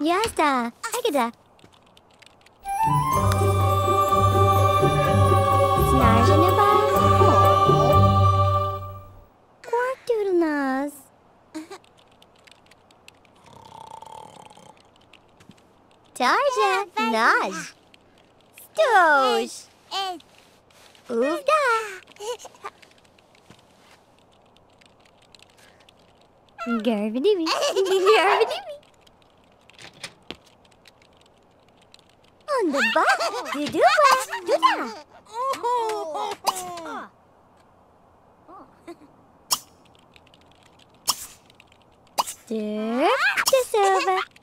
Jazda, Agada. Snarja na ba? Quark doodle nas. Tarja, naj. Stosh. Uvda. On the butt. Do do do da. Stir this over.